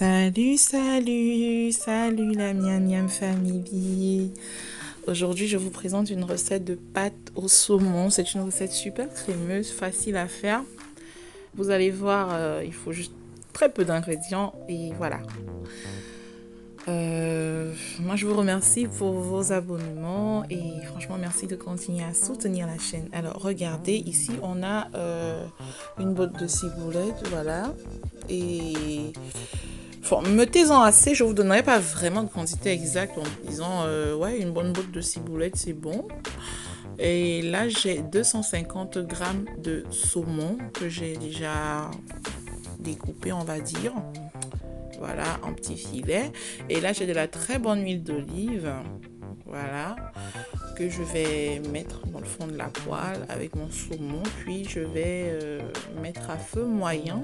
Salut, salut, salut la miam miam famille. Aujourd'hui, je vous présente une recette de pâtes au saumon. C'est une recette super crémeuse, facile à faire. Vous allez voir, euh, il faut juste très peu d'ingrédients et voilà. Euh, moi, je vous remercie pour vos abonnements et franchement, merci de continuer à soutenir la chaîne. Alors, regardez, ici, on a euh, une botte de ciboulette, voilà. Et mettez-en assez, je vous donnerai pas vraiment de quantité exacte en disant, euh, ouais, une bonne botte de ciboulette, c'est bon. Et là, j'ai 250 grammes de saumon que j'ai déjà découpé, on va dire. Voilà, en petits filets. Et là, j'ai de la très bonne huile d'olive. Voilà. Que je vais mettre dans le fond de la poêle avec mon saumon. Puis, je vais euh, mettre à feu moyen.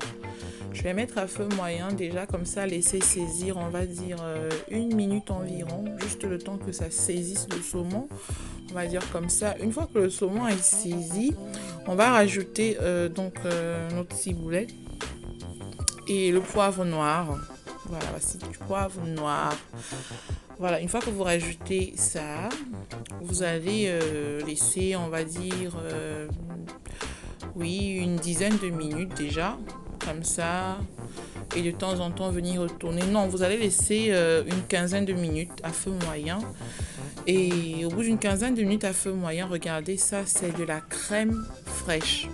Je vais mettre à feu moyen déjà comme ça, laisser saisir, on va dire, euh, une minute environ. Juste le temps que ça saisisse le saumon. On va dire comme ça. Une fois que le saumon est saisi, on va rajouter euh, donc notre ciboulette et le poivre noir. Voilà, voici du poivre noir. Voilà, une fois que vous rajoutez ça, vous allez euh, laisser, on va dire, euh, oui, une dizaine de minutes déjà, comme ça. Et de temps en temps venir retourner. Non, vous allez laisser euh, une quinzaine de minutes à feu moyen. Et au bout d'une quinzaine de minutes à feu moyen, regardez ça, c'est de la crème fraîche.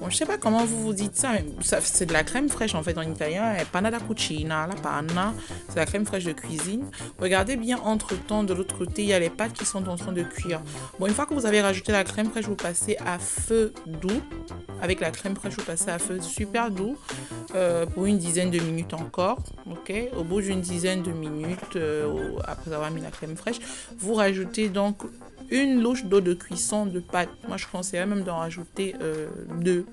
Bon, je sais pas comment vous vous dites ça, mais c'est de la crème fraîche en fait en italien. Panna da cucina, la panna, c'est la crème fraîche de cuisine. Regardez bien entre temps, de l'autre côté, il y a les pâtes qui sont en train de cuire. Bon, une fois que vous avez rajouté la crème fraîche, vous passez à feu doux. Avec la crème fraîche, vous passez à feu super doux euh, pour une dizaine de minutes encore. Ok, au bout d'une dizaine de minutes, euh, après avoir mis la crème fraîche, vous rajoutez donc une louche d'eau de cuisson de pâte. Moi, je conseillerais même d'en rajouter euh, deux,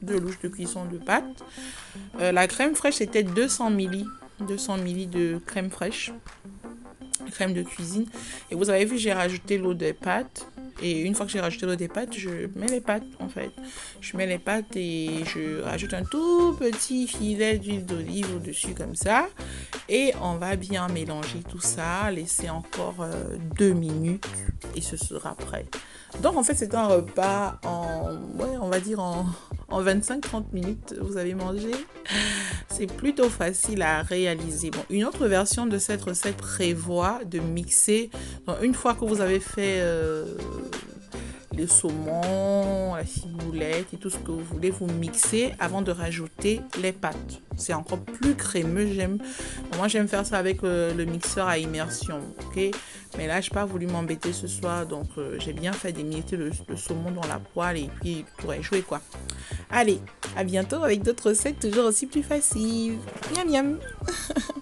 deux louches de cuisson de pâte. La crème fraîche, c'était 200 ml. 200 ml de crème fraîche, crème de cuisine. Et vous avez vu, j'ai rajouté l'eau de pâte. Et une fois que j'ai rajouté l'eau des pâtes, je mets les pâtes en fait. Je mets les pâtes et je rajoute un tout petit filet d'huile d'olive au-dessus comme ça. Et on va bien mélanger tout ça, laisser encore euh, deux minutes et ce sera prêt. Donc en fait c'est un repas en, ouais, on va dire en, en 25-30 minutes, vous avez mangé. C'est plutôt facile à réaliser. Bon, une autre version de cette recette prévoit de mixer. une fois que vous avez fait euh, le saumon, la ciboulette et tout ce que vous voulez, vous mixer avant de rajouter les pâtes. C'est encore plus crémeux. J'aime, moi j'aime faire ça avec le, mixeur à immersion, ok? Mais là, je n'ai pas voulu m'embêter ce soir, donc euh, j'ai bien fait d'émietter le, le, saumon dans la poêle et puis pourrait jouer quoi. Allez, à bientôt avec d'autres recettes toujours aussi plus faciles. Miam miam